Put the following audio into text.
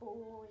boy